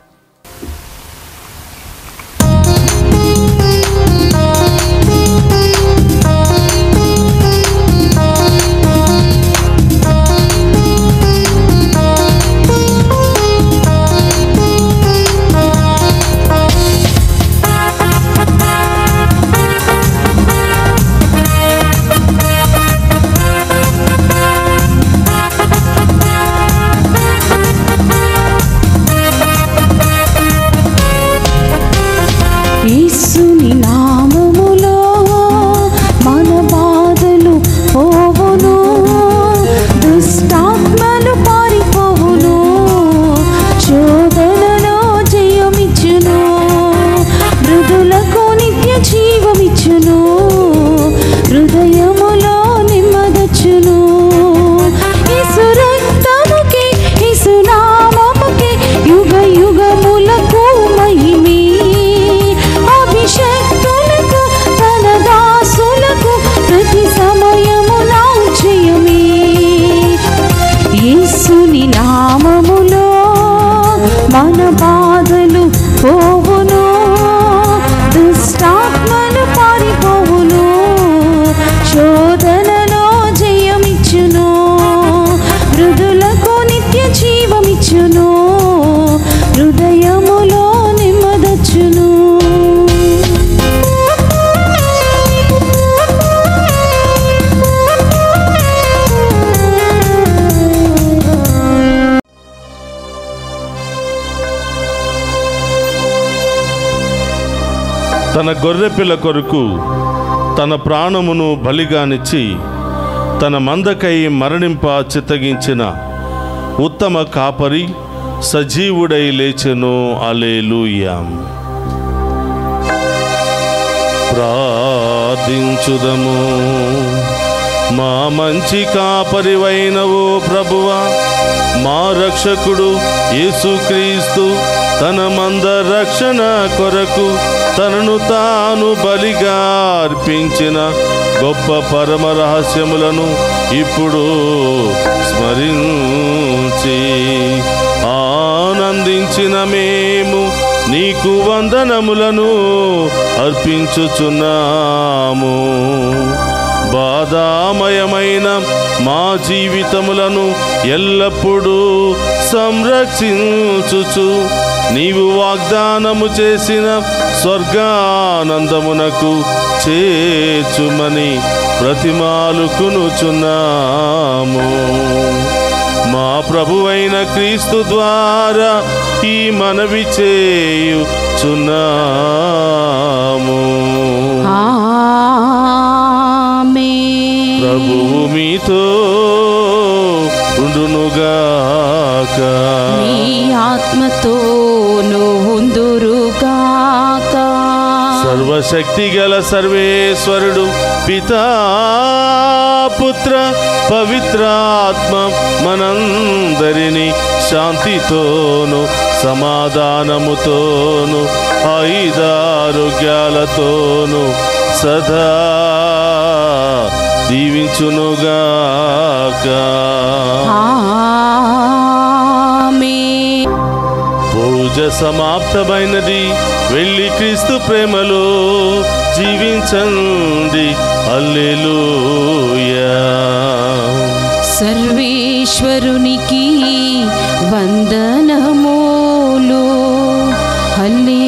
తన గొర్రెపిల్ల కొరకు తన ప్రాణమును బలిగానిచ్చి తన మందకై మరణింప చిత్తగించిన ఉత్తమ కాపరి సజీవుడై లేచెను. అలేలుయాం ప్రార్థించుదము. మా మంచి కాపరివైనవో ప్రభువా మా రక్షకుడు యేసుక్రీస్తు తన మంద రక్షణ కొరకు తనను తాను బలిగా అర్పించిన గొప్ప పరమ రహస్యములను ఇప్పుడు స్మరించి ఆనందించిన మేము నీకు వందనములను అర్పించుచున్నాము. బాధామయమైన మా జీవితములను ఎల్లప్పుడూ సంరక్షించుచు నీవు వాగ్దానము చేసిన స్వర్గానందమునకు చేర్చుమని ప్రతిమాలుకునుచున్నాము మా ప్రభువైన క్రీస్తు ద్వారా ఈ మనవి చేయుచున్నాము. ప్రభువు మీతో ఉండునుగాక. నీ ఆత్మతోను పొందురుగాక సర్వశక్తి గల సర్వేశ్వరుడు పితా పుత్ర పవిత్రాత్మ మనందరినీ శాంతితోను సమాధానముతోను ఐదారోగ్యాలతోను సదా దీవించునుగాక పూజ సమాప్తమైనది. వెళ్ళి క్రీస్తు ప్రేమలో జీవించండి. అల్లెలుయా సర్వేశ్వరునికి వందనమోలో. హల్లెలూయా.